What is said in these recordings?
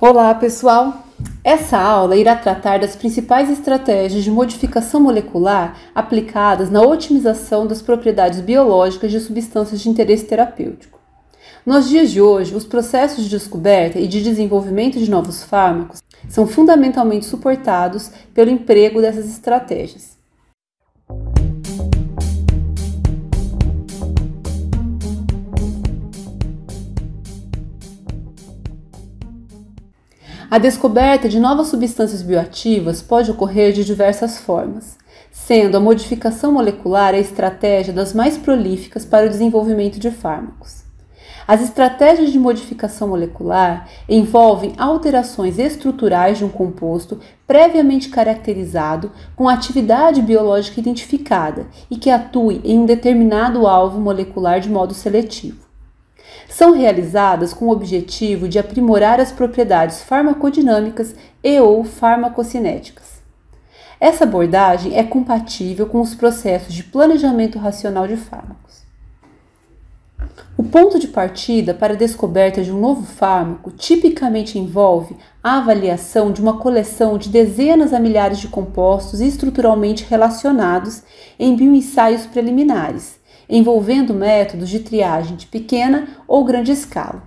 Olá, pessoal! Essa aula irá tratar das principais estratégias de modificação molecular aplicadas na otimização das propriedades biológicas de substâncias de interesse terapêutico. Nos dias de hoje, os processos de descoberta e de desenvolvimento de novos fármacos são fundamentalmente suportados pelo emprego dessas estratégias. A descoberta de novas substâncias bioativas pode ocorrer de diversas formas, sendo a modificação molecular a estratégia das mais prolíficas para o desenvolvimento de fármacos. As estratégias de modificação molecular envolvem alterações estruturais de um composto previamente caracterizado com atividade biológica identificada e que atue em um determinado alvo molecular de modo seletivo são realizadas com o objetivo de aprimorar as propriedades farmacodinâmicas e ou farmacocinéticas. Essa abordagem é compatível com os processos de planejamento racional de fármacos. O ponto de partida para a descoberta de um novo fármaco tipicamente envolve a avaliação de uma coleção de dezenas a milhares de compostos estruturalmente relacionados em bioensaios preliminares, envolvendo métodos de triagem de pequena ou grande escala.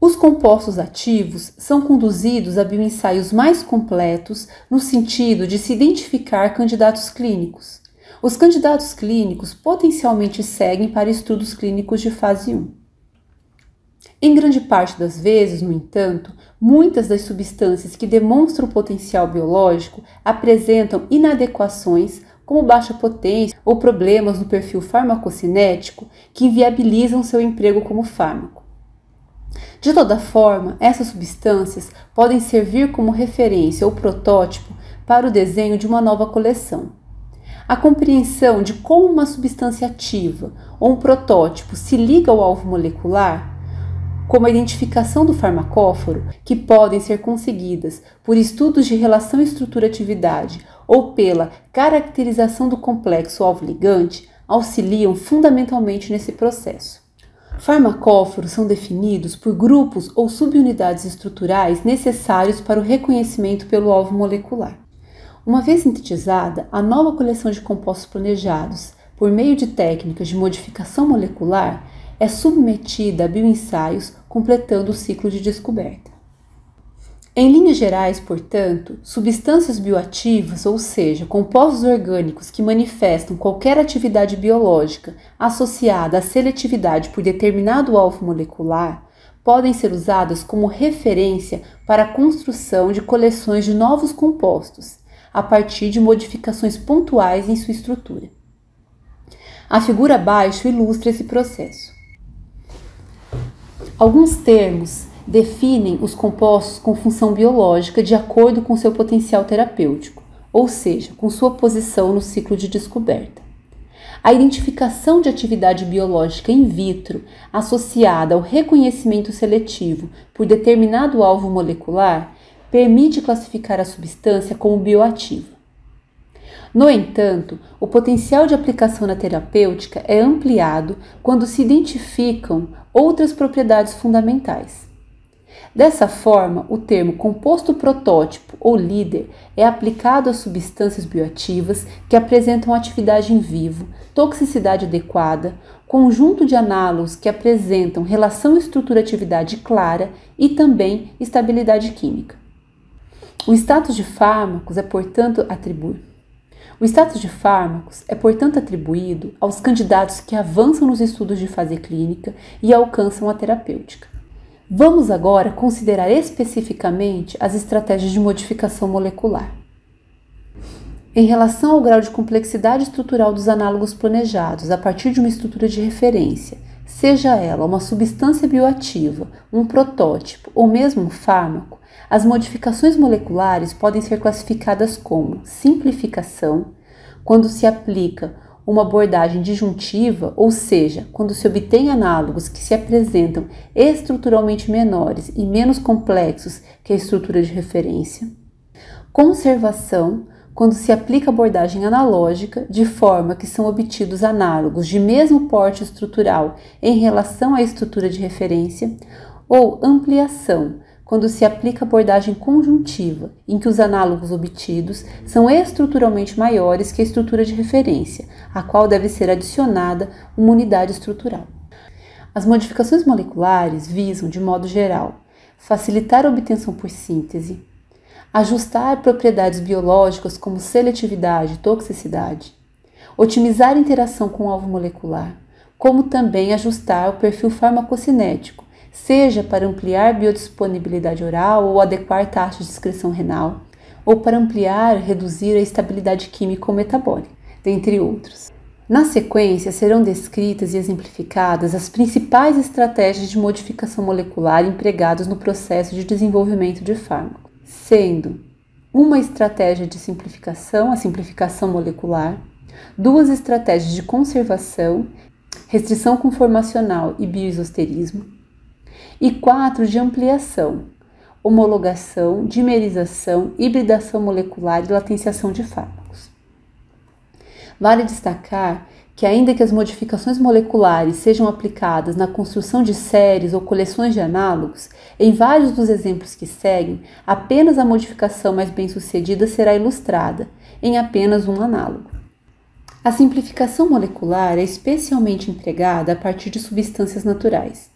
Os compostos ativos são conduzidos a bioensaios mais completos no sentido de se identificar candidatos clínicos. Os candidatos clínicos potencialmente seguem para estudos clínicos de fase 1. Em grande parte das vezes, no entanto, muitas das substâncias que demonstram potencial biológico apresentam inadequações como baixa potência ou problemas no perfil farmacocinético que inviabilizam seu emprego como fármaco. De toda forma, essas substâncias podem servir como referência ou protótipo para o desenho de uma nova coleção. A compreensão de como uma substância ativa ou um protótipo se liga ao alvo molecular como a identificação do farmacóforo, que podem ser conseguidas por estudos de relação estrutura-atividade ou pela caracterização do complexo alvo-ligante, auxiliam fundamentalmente nesse processo. Farmacóforos são definidos por grupos ou subunidades estruturais necessários para o reconhecimento pelo alvo molecular. Uma vez sintetizada, a nova coleção de compostos planejados por meio de técnicas de modificação molecular é submetida a bioensaios completando o ciclo de descoberta. Em linhas gerais, portanto, substâncias bioativas, ou seja, compostos orgânicos que manifestam qualquer atividade biológica associada à seletividade por determinado alvo molecular, podem ser usadas como referência para a construção de coleções de novos compostos, a partir de modificações pontuais em sua estrutura. A figura abaixo ilustra esse processo. Alguns termos definem os compostos com função biológica de acordo com seu potencial terapêutico, ou seja, com sua posição no ciclo de descoberta. A identificação de atividade biológica in vitro associada ao reconhecimento seletivo por determinado alvo molecular permite classificar a substância como bioativa. No entanto, o potencial de aplicação na terapêutica é ampliado quando se identificam outras propriedades fundamentais. Dessa forma, o termo composto protótipo ou líder é aplicado a substâncias bioativas que apresentam atividade em vivo, toxicidade adequada, conjunto de análogos que apresentam relação estrutura-atividade clara e também estabilidade química. O status de fármacos é, portanto, atribuído o status de fármacos é, portanto, atribuído aos candidatos que avançam nos estudos de fase clínica e alcançam a terapêutica. Vamos agora considerar especificamente as estratégias de modificação molecular. Em relação ao grau de complexidade estrutural dos análogos planejados a partir de uma estrutura de referência, seja ela uma substância bioativa, um protótipo ou mesmo um fármaco, as modificações moleculares podem ser classificadas como simplificação, quando se aplica uma abordagem disjuntiva, ou seja, quando se obtém análogos que se apresentam estruturalmente menores e menos complexos que a estrutura de referência. Conservação, quando se aplica abordagem analógica, de forma que são obtidos análogos de mesmo porte estrutural em relação à estrutura de referência, ou ampliação, quando se aplica abordagem conjuntiva, em que os análogos obtidos são estruturalmente maiores que a estrutura de referência, a qual deve ser adicionada uma unidade estrutural. As modificações moleculares visam, de modo geral, facilitar a obtenção por síntese, ajustar propriedades biológicas como seletividade e toxicidade, otimizar a interação com o alvo molecular, como também ajustar o perfil farmacocinético, seja para ampliar biodisponibilidade oral ou adequar taxa de excreção renal, ou para ampliar e reduzir a estabilidade química ou metabólica, dentre outros. Na sequência, serão descritas e exemplificadas as principais estratégias de modificação molecular empregadas no processo de desenvolvimento de fármaco, sendo uma estratégia de simplificação, a simplificação molecular, duas estratégias de conservação, restrição conformacional e bioisosterismo, e quatro de ampliação, homologação, dimerização, hibridação molecular e latenciação de fármacos. Vale destacar que, ainda que as modificações moleculares sejam aplicadas na construção de séries ou coleções de análogos, em vários dos exemplos que seguem, apenas a modificação mais bem-sucedida será ilustrada, em apenas um análogo. A simplificação molecular é especialmente empregada a partir de substâncias naturais.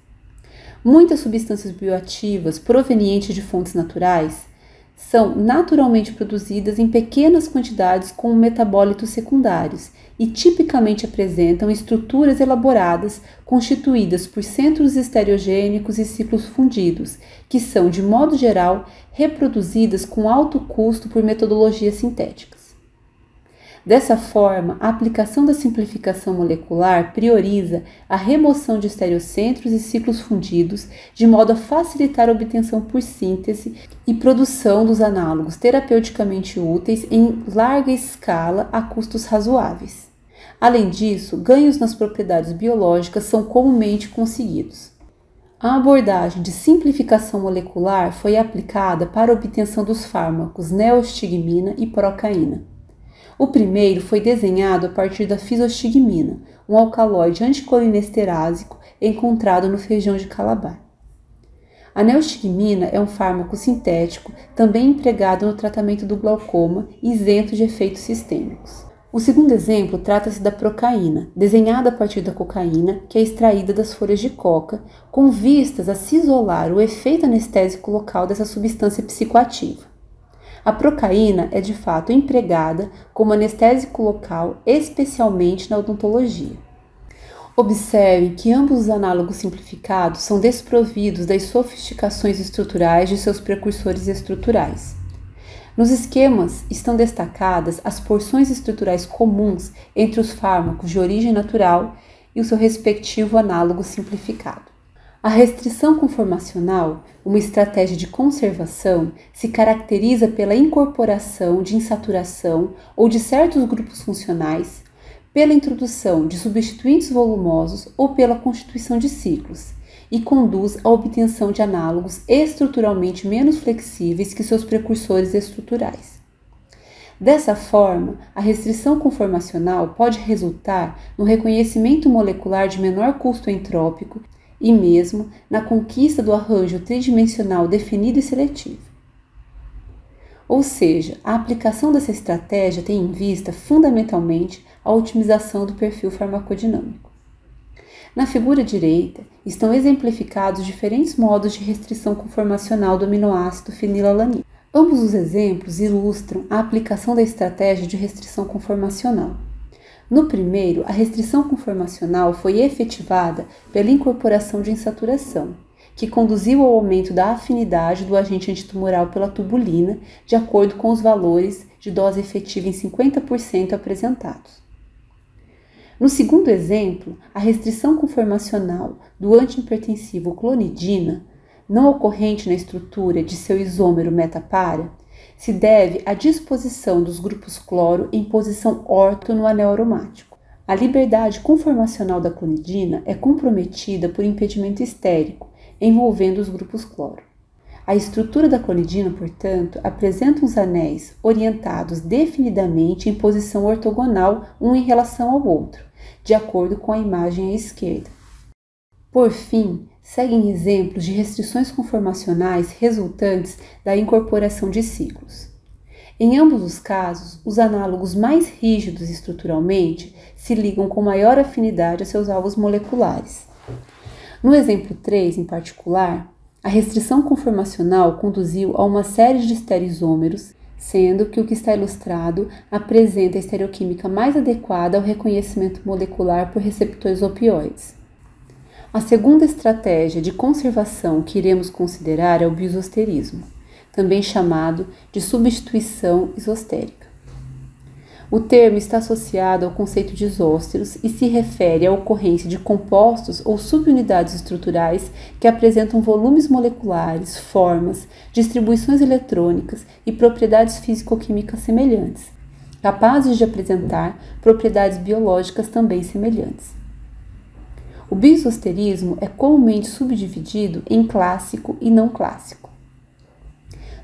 Muitas substâncias bioativas provenientes de fontes naturais são naturalmente produzidas em pequenas quantidades com metabólitos secundários e tipicamente apresentam estruturas elaboradas constituídas por centros estereogênicos e ciclos fundidos, que são, de modo geral, reproduzidas com alto custo por metodologias sintéticas. Dessa forma, a aplicação da simplificação molecular prioriza a remoção de estereocentros e ciclos fundidos, de modo a facilitar a obtenção por síntese e produção dos análogos terapeuticamente úteis em larga escala a custos razoáveis. Além disso, ganhos nas propriedades biológicas são comumente conseguidos. A abordagem de simplificação molecular foi aplicada para a obtenção dos fármacos neostigmina e procaína. O primeiro foi desenhado a partir da fisostigmina, um alcaloide anticolinesterásico encontrado no feijão de Calabar. A neostigmina é um fármaco sintético também empregado no tratamento do glaucoma isento de efeitos sistêmicos. O segundo exemplo trata-se da procaína, desenhada a partir da cocaína, que é extraída das folhas de coca, com vistas a se isolar o efeito anestésico local dessa substância psicoativa. A procaína é de fato empregada como anestésico local, especialmente na odontologia. Observe que ambos os análogos simplificados são desprovidos das sofisticações estruturais de seus precursores estruturais. Nos esquemas estão destacadas as porções estruturais comuns entre os fármacos de origem natural e o seu respectivo análogo simplificado. A restrição conformacional, uma estratégia de conservação, se caracteriza pela incorporação de insaturação ou de certos grupos funcionais, pela introdução de substituintes volumosos ou pela constituição de ciclos, e conduz à obtenção de análogos estruturalmente menos flexíveis que seus precursores estruturais. Dessa forma, a restrição conformacional pode resultar no reconhecimento molecular de menor custo entrópico e mesmo na conquista do arranjo tridimensional definido e seletivo. Ou seja, a aplicação dessa estratégia tem em vista fundamentalmente a otimização do perfil farmacodinâmico. Na figura direita estão exemplificados diferentes modos de restrição conformacional do aminoácido fenilalanina. Ambos os exemplos ilustram a aplicação da estratégia de restrição conformacional. No primeiro, a restrição conformacional foi efetivada pela incorporação de insaturação, que conduziu ao aumento da afinidade do agente antitumoral pela tubulina, de acordo com os valores de dose efetiva em 50% apresentados. No segundo exemplo, a restrição conformacional do antihipertensivo clonidina, não ocorrente na estrutura de seu isômero metapara, se deve à disposição dos grupos cloro em posição orto no anel aromático. A liberdade conformacional da clonidina é comprometida por impedimento estérico envolvendo os grupos cloro. A estrutura da clonidina, portanto, apresenta os anéis orientados definidamente em posição ortogonal um em relação ao outro, de acordo com a imagem à esquerda. Por fim, seguem exemplos de restrições conformacionais resultantes da incorporação de ciclos. Em ambos os casos, os análogos mais rígidos estruturalmente se ligam com maior afinidade a seus alvos moleculares. No exemplo 3, em particular, a restrição conformacional conduziu a uma série de estereisômeros, sendo que o que está ilustrado apresenta a estereoquímica mais adequada ao reconhecimento molecular por receptores opioides. A segunda estratégia de conservação que iremos considerar é o bisosterismo, também chamado de substituição isostérica. O termo está associado ao conceito de isósteros e se refere à ocorrência de compostos ou subunidades estruturais que apresentam volumes moleculares, formas, distribuições eletrônicas e propriedades físico-químicas semelhantes, capazes de apresentar propriedades biológicas também semelhantes. O bisosterismo é comumente subdividido em clássico e não clássico.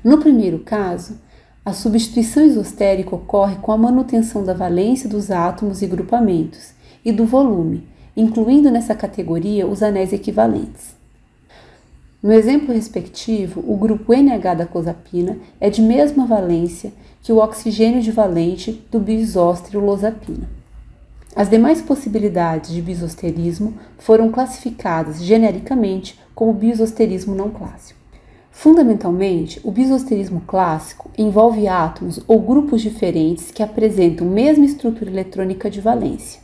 No primeiro caso, a substituição isostérica ocorre com a manutenção da valência dos átomos e grupamentos e do volume, incluindo nessa categoria os anéis equivalentes. No exemplo respectivo, o grupo NH da clozapina é de mesma valência que o oxigênio de valente do bisóstero losapina. As demais possibilidades de bisosterismo foram classificadas genericamente como bisosterismo não clássico. Fundamentalmente, o bisosterismo clássico envolve átomos ou grupos diferentes que apresentam mesma estrutura eletrônica de valência.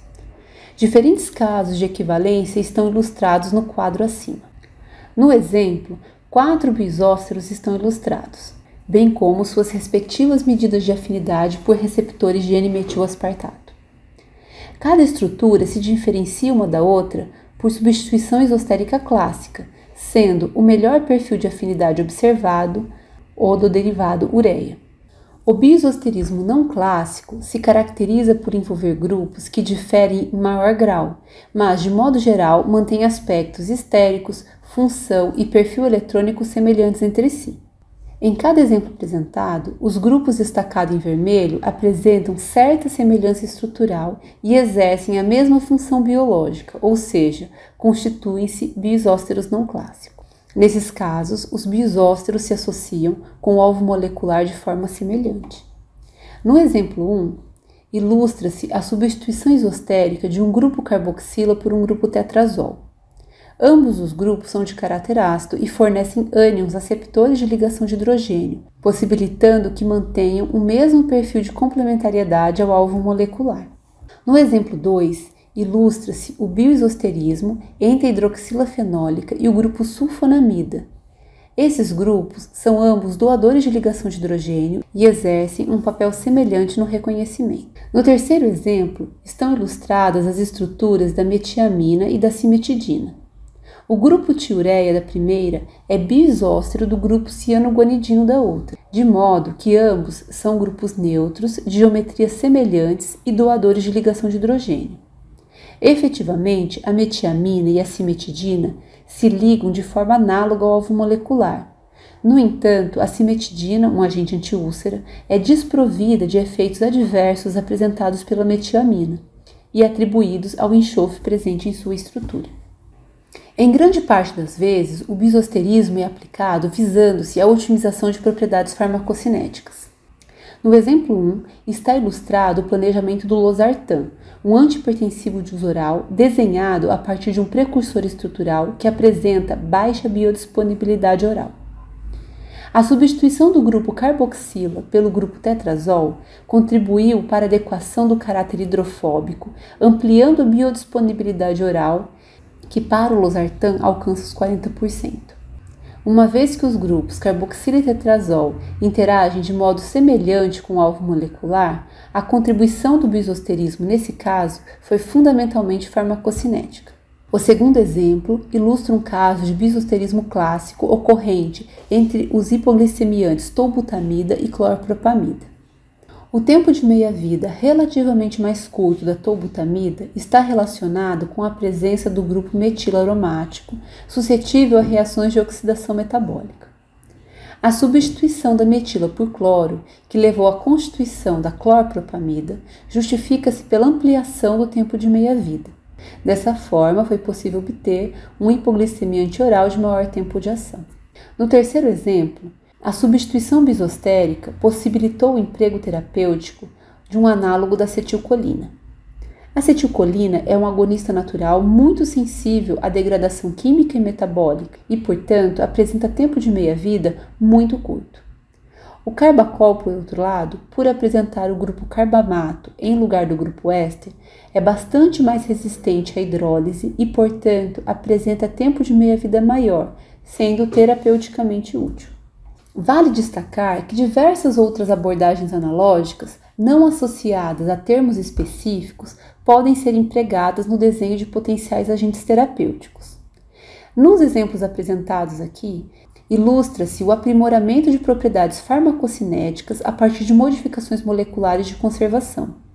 Diferentes casos de equivalência estão ilustrados no quadro acima. No exemplo, quatro bisósteros estão ilustrados, bem como suas respectivas medidas de afinidade por receptores de N-metil-aspartato. Cada estrutura se diferencia uma da outra por substituição isostérica clássica, sendo o melhor perfil de afinidade observado o do derivado ureia. O bisosterismo não clássico se caracteriza por envolver grupos que diferem em maior grau, mas de modo geral mantém aspectos estéricos, função e perfil eletrônico semelhantes entre si. Em cada exemplo apresentado, os grupos destacados em vermelho apresentam certa semelhança estrutural e exercem a mesma função biológica, ou seja, constituem-se bisósteros não clássicos. Nesses casos, os bisósteros se associam com o alvo molecular de forma semelhante. No exemplo 1, ilustra-se a substituição isostérica de um grupo carboxila por um grupo tetrazol. Ambos os grupos são de caráter ácido e fornecem ânions aceptores de ligação de hidrogênio, possibilitando que mantenham o mesmo perfil de complementariedade ao alvo molecular. No exemplo 2, ilustra-se o bioisosterismo entre a hidroxila fenólica e o grupo sulfonamida. Esses grupos são ambos doadores de ligação de hidrogênio e exercem um papel semelhante no reconhecimento. No terceiro exemplo, estão ilustradas as estruturas da metiamina e da cimetidina. O grupo tiureia da primeira é bisóstero do grupo cianoguanidino da outra, de modo que ambos são grupos neutros de geometrias semelhantes e doadores de ligação de hidrogênio. Efetivamente, a metiamina e a cimetidina se ligam de forma análoga ao alvo molecular. No entanto, a cimetidina, um agente antiúlcera, é desprovida de efeitos adversos apresentados pela metiamina e atribuídos ao enxofre presente em sua estrutura. Em grande parte das vezes, o bisosterismo é aplicado visando-se à otimização de propriedades farmacocinéticas. No exemplo 1, está ilustrado o planejamento do losartan, um antipertensivo de uso oral desenhado a partir de um precursor estrutural que apresenta baixa biodisponibilidade oral. A substituição do grupo carboxila pelo grupo tetrazol contribuiu para a adequação do caráter hidrofóbico, ampliando a biodisponibilidade oral que para o losartan alcança os 40%. Uma vez que os grupos carboxila e tetrazol interagem de modo semelhante com o alvo molecular, a contribuição do bisosterismo nesse caso foi fundamentalmente farmacocinética. O segundo exemplo ilustra um caso de bisosterismo clássico ocorrente entre os hipoglicemiantes tolbutamida e clorpropamida. O tempo de meia-vida relativamente mais curto da tolbutamida está relacionado com a presença do grupo metilaromático, suscetível a reações de oxidação metabólica. A substituição da metila por cloro, que levou à constituição da clorpropamida, justifica-se pela ampliação do tempo de meia-vida. Dessa forma, foi possível obter uma hipoglicemia antioral de maior tempo de ação. No terceiro exemplo, a substituição bisostérica possibilitou o emprego terapêutico de um análogo da acetilcolina. A acetilcolina é um agonista natural muito sensível à degradação química e metabólica e, portanto, apresenta tempo de meia-vida muito curto. O carbacol, por outro lado, por apresentar o grupo carbamato em lugar do grupo éster, é bastante mais resistente à hidrólise e, portanto, apresenta tempo de meia-vida maior, sendo terapeuticamente útil. Vale destacar que diversas outras abordagens analógicas, não associadas a termos específicos, podem ser empregadas no desenho de potenciais agentes terapêuticos. Nos exemplos apresentados aqui, ilustra-se o aprimoramento de propriedades farmacocinéticas a partir de modificações moleculares de conservação.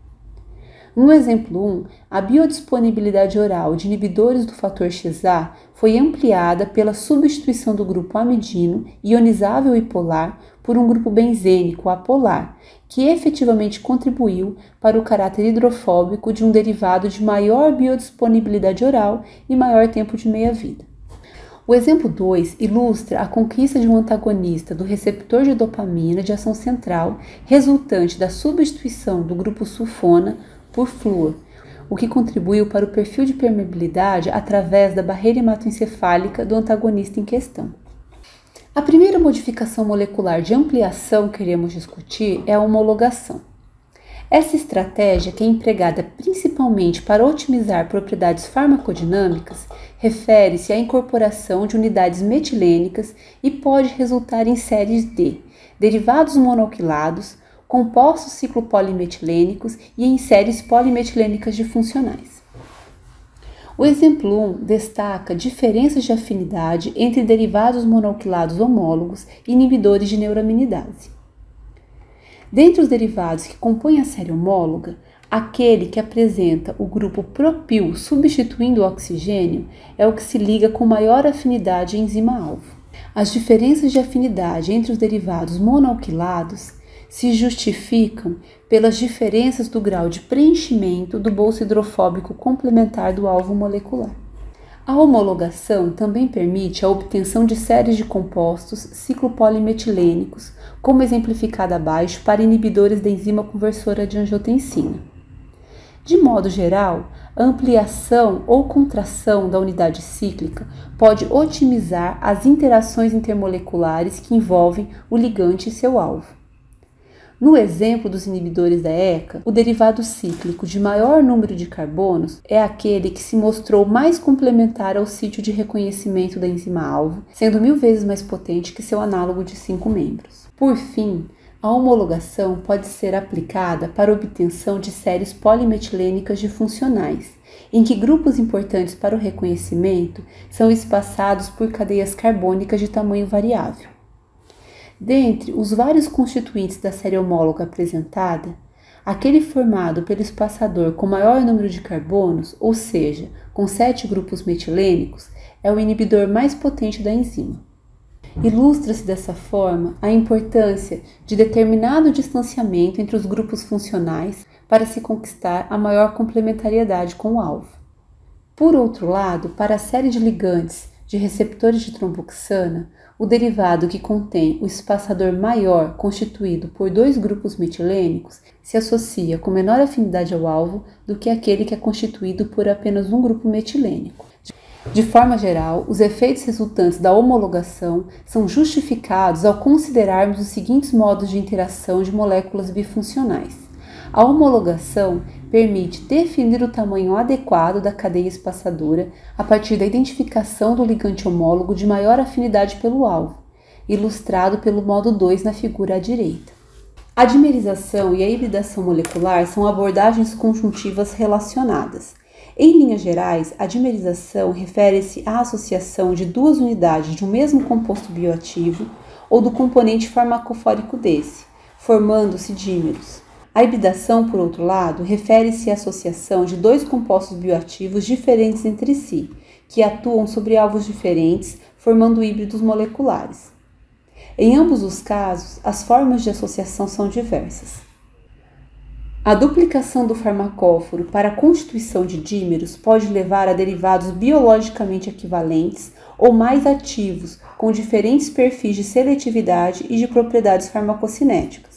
No exemplo 1, a biodisponibilidade oral de inibidores do fator XA foi ampliada pela substituição do grupo amidino ionizável e polar por um grupo benzênico apolar, que efetivamente contribuiu para o caráter hidrofóbico de um derivado de maior biodisponibilidade oral e maior tempo de meia-vida. O exemplo 2 ilustra a conquista de um antagonista do receptor de dopamina de ação central resultante da substituição do grupo sulfona por flúor, o que contribuiu para o perfil de permeabilidade através da barreira hematoencefálica do antagonista em questão. A primeira modificação molecular de ampliação que iremos discutir é a homologação. Essa estratégia, que é empregada principalmente para otimizar propriedades farmacodinâmicas, refere-se à incorporação de unidades metilênicas e pode resultar em séries de derivados monoquilados, compostos ciclopolimetilênicos e em séries polimetilênicas disfuncionais. O exemplo 1 destaca diferenças de afinidade entre derivados monoquilados homólogos e inibidores de neuraminidase. Dentre os derivados que compõem a série homóloga, aquele que apresenta o grupo propil substituindo o oxigênio é o que se liga com maior afinidade à enzima-alvo. As diferenças de afinidade entre os derivados monoalquilados se justificam pelas diferenças do grau de preenchimento do bolso hidrofóbico complementar do alvo molecular. A homologação também permite a obtenção de séries de compostos ciclopolimetilênicos, como exemplificado abaixo para inibidores da enzima conversora de angiotensina. De modo geral, a ampliação ou contração da unidade cíclica pode otimizar as interações intermoleculares que envolvem o ligante e seu alvo. No exemplo dos inibidores da ECA, o derivado cíclico de maior número de carbonos é aquele que se mostrou mais complementar ao sítio de reconhecimento da enzima-alvo, sendo mil vezes mais potente que seu análogo de cinco membros. Por fim, a homologação pode ser aplicada para obtenção de séries polimetilênicas disfuncionais, em que grupos importantes para o reconhecimento são espaçados por cadeias carbônicas de tamanho variável. Dentre os vários constituintes da série homóloga apresentada, aquele formado pelo espaçador com maior número de carbonos, ou seja, com sete grupos metilênicos, é o inibidor mais potente da enzima. Ilustra-se dessa forma a importância de determinado distanciamento entre os grupos funcionais para se conquistar a maior complementariedade com o alvo. Por outro lado, para a série de ligantes de receptores de tromboxana, o derivado que contém o espaçador maior constituído por dois grupos metilênicos se associa com menor afinidade ao alvo do que aquele que é constituído por apenas um grupo metilênico. De forma geral, os efeitos resultantes da homologação são justificados ao considerarmos os seguintes modos de interação de moléculas bifuncionais. A homologação permite definir o tamanho adequado da cadeia espaçadora a partir da identificação do ligante homólogo de maior afinidade pelo alvo, ilustrado pelo modo 2 na figura à direita. A dimerização e a hibridação molecular são abordagens conjuntivas relacionadas. Em linhas gerais, a dimerização refere-se à associação de duas unidades de um mesmo composto bioativo ou do componente farmacofórico desse, formando-se dímeros. A hibridação, por outro lado, refere-se à associação de dois compostos bioativos diferentes entre si, que atuam sobre alvos diferentes, formando híbridos moleculares. Em ambos os casos, as formas de associação são diversas. A duplicação do farmacóforo para a constituição de dímeros pode levar a derivados biologicamente equivalentes ou mais ativos, com diferentes perfis de seletividade e de propriedades farmacocinéticas.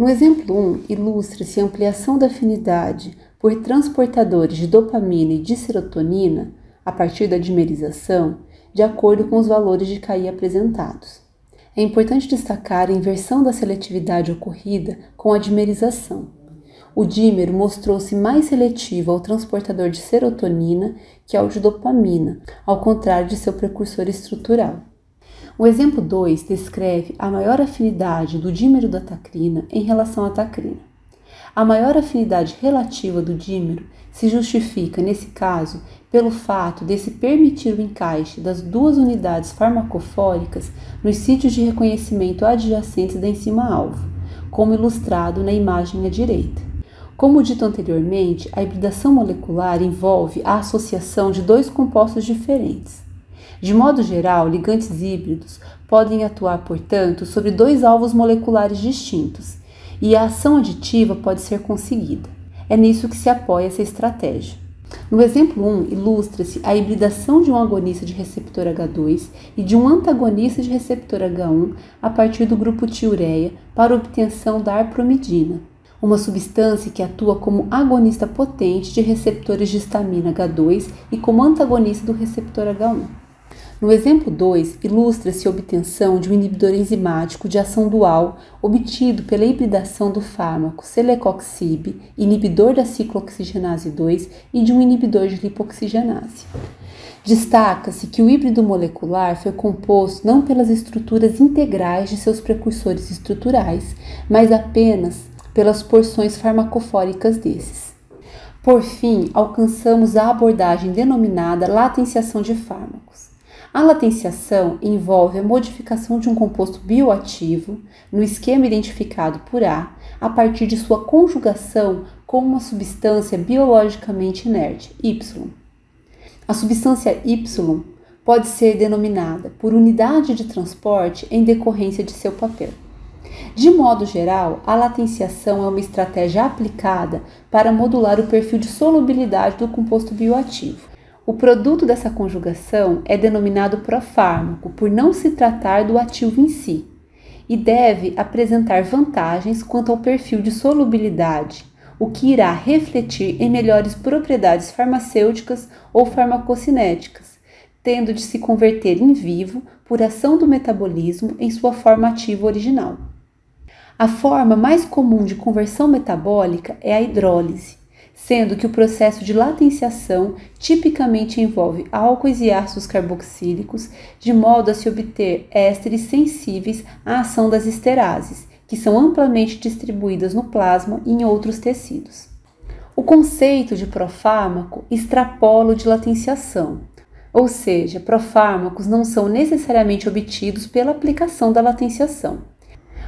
No exemplo 1, ilustra-se a ampliação da afinidade por transportadores de dopamina e de serotonina a partir da dimerização, de acordo com os valores de KI apresentados. É importante destacar a inversão da seletividade ocorrida com a dimerização o dímero mostrou-se mais seletivo ao transportador de serotonina que ao de dopamina, ao contrário de seu precursor estrutural. O exemplo 2 descreve a maior afinidade do dímero da tacrina em relação à tacrina. A maior afinidade relativa do dímero se justifica, nesse caso, pelo fato de se permitir o encaixe das duas unidades farmacofóricas nos sítios de reconhecimento adjacentes da enzima-alvo, como ilustrado na imagem à direita. Como dito anteriormente, a hibridação molecular envolve a associação de dois compostos diferentes. De modo geral, ligantes híbridos podem atuar, portanto, sobre dois alvos moleculares distintos, e a ação aditiva pode ser conseguida. É nisso que se apoia essa estratégia. No exemplo 1, ilustra-se a hibridação de um agonista de receptor H2 e de um antagonista de receptor H1 a partir do grupo tiureia para obtenção da arpromidina uma substância que atua como agonista potente de receptores de histamina H2 e como antagonista do receptor H1. No exemplo 2, ilustra-se a obtenção de um inibidor enzimático de ação dual obtido pela hibridação do fármaco celecoxib, inibidor da ciclooxigenase 2 e de um inibidor de lipoxigenase. Destaca-se que o híbrido molecular foi composto não pelas estruturas integrais de seus precursores estruturais, mas apenas pelas porções farmacofóricas desses. Por fim, alcançamos a abordagem denominada latenciação de fármacos. A latenciação envolve a modificação de um composto bioativo no esquema identificado por A a partir de sua conjugação com uma substância biologicamente inerte, Y. A substância Y pode ser denominada por unidade de transporte em decorrência de seu papel. De modo geral, a latenciação é uma estratégia aplicada para modular o perfil de solubilidade do composto bioativo. O produto dessa conjugação é denominado profármaco por não se tratar do ativo em si e deve apresentar vantagens quanto ao perfil de solubilidade, o que irá refletir em melhores propriedades farmacêuticas ou farmacocinéticas, tendo de se converter em vivo por ação do metabolismo em sua forma ativa original. A forma mais comum de conversão metabólica é a hidrólise, sendo que o processo de latenciação tipicamente envolve álcoois e ácidos carboxílicos, de modo a se obter ésteres sensíveis à ação das esterases, que são amplamente distribuídas no plasma e em outros tecidos. O conceito de profármaco extrapola o de latenciação, ou seja, profármacos não são necessariamente obtidos pela aplicação da latenciação.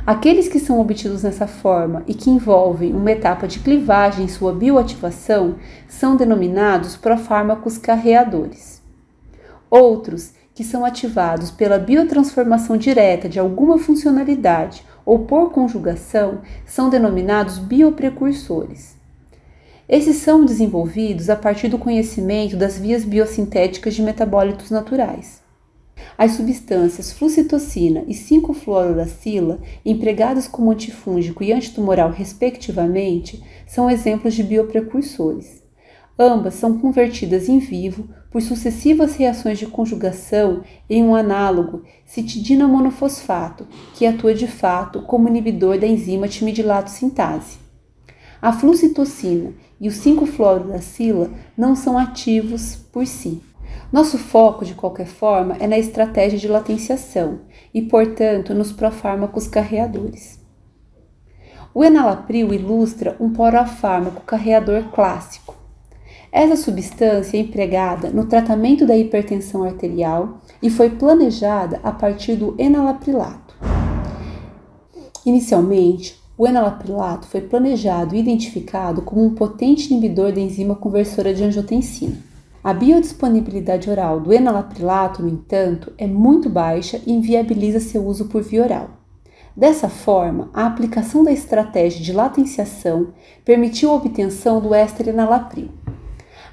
Aqueles que são obtidos nessa forma e que envolvem uma etapa de clivagem em sua bioativação são denominados profármacos carreadores. Outros, que são ativados pela biotransformação direta de alguma funcionalidade ou por conjugação, são denominados bioprecursores. Esses são desenvolvidos a partir do conhecimento das vias biosintéticas de metabólitos naturais. As substâncias flucitocina e 5-fluoruracila, empregadas como antifúngico e antitumoral respectivamente, são exemplos de bioprecursores. Ambas são convertidas em vivo por sucessivas reações de conjugação em um análogo citidina monofosfato, que atua de fato como inibidor da enzima timidilato sintase. A flucitocina e o 5-fluoruracila não são ativos por si. Nosso foco, de qualquer forma, é na estratégia de latenciação e, portanto, nos profármacos carreadores. O enalapril ilustra um porofármaco carreador clássico. Essa substância é empregada no tratamento da hipertensão arterial e foi planejada a partir do enalaprilato. Inicialmente, o enalaprilato foi planejado e identificado como um potente inibidor da enzima conversora de angiotensina. A biodisponibilidade oral do enalaprilato, no entanto, é muito baixa e inviabiliza seu uso por via oral. Dessa forma, a aplicação da estratégia de latenciação permitiu a obtenção do éster enalapril.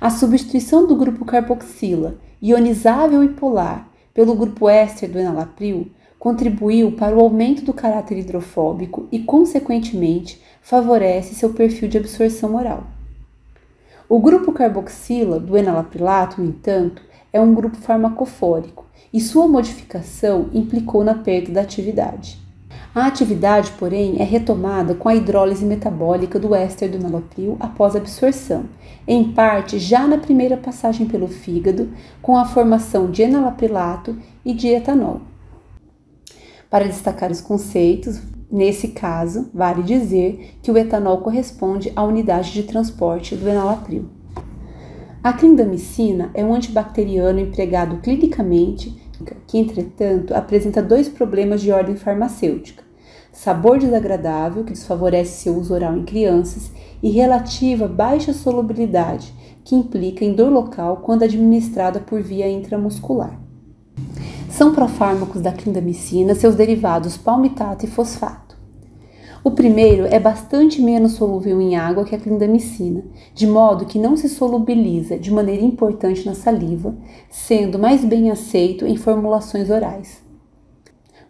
A substituição do grupo carboxila, ionizável e polar, pelo grupo éster do enalapril contribuiu para o aumento do caráter hidrofóbico e, consequentemente, favorece seu perfil de absorção oral. O grupo carboxila do enalaprilato, no entanto, é um grupo farmacofórico e sua modificação implicou na perda da atividade. A atividade, porém, é retomada com a hidrólise metabólica do éster do enalapril após absorção, em parte já na primeira passagem pelo fígado, com a formação de enalaprilato e de etanol. Para destacar os conceitos, nesse caso, vale dizer que o etanol corresponde à unidade de transporte do enalapril. A clindamicina é um antibacteriano empregado clinicamente que, entretanto, apresenta dois problemas de ordem farmacêutica: sabor desagradável, que desfavorece seu uso oral em crianças, e relativa baixa solubilidade, que implica em dor local quando administrada por via intramuscular. São profármacos da clindamicina seus derivados palmitato e fosfato. O primeiro é bastante menos solúvel em água que a clindamicina, de modo que não se solubiliza de maneira importante na saliva, sendo mais bem aceito em formulações orais.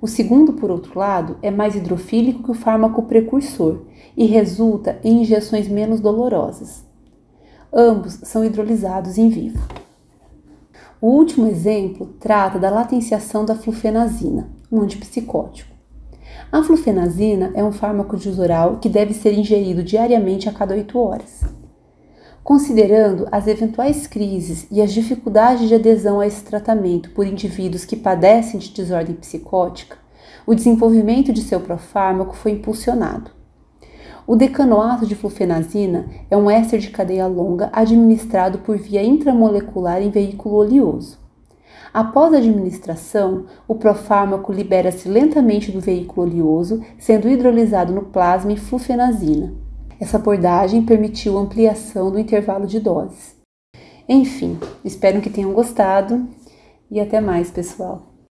O segundo, por outro lado, é mais hidrofílico que o fármaco precursor e resulta em injeções menos dolorosas. Ambos são hidrolisados em vivo. O último exemplo trata da latenciação da flufenazina, um antipsicótico. A flufenazina é um fármaco de uso oral que deve ser ingerido diariamente a cada 8 horas. Considerando as eventuais crises e as dificuldades de adesão a esse tratamento por indivíduos que padecem de desordem psicótica, o desenvolvimento de seu profármaco foi impulsionado. O decanoato de flufenazina é um éster de cadeia longa administrado por via intramolecular em veículo oleoso. Após a administração, o profármaco libera-se lentamente do veículo oleoso, sendo hidrolisado no plasma em flufenazina. Essa abordagem permitiu ampliação do intervalo de doses. Enfim, espero que tenham gostado e até mais, pessoal.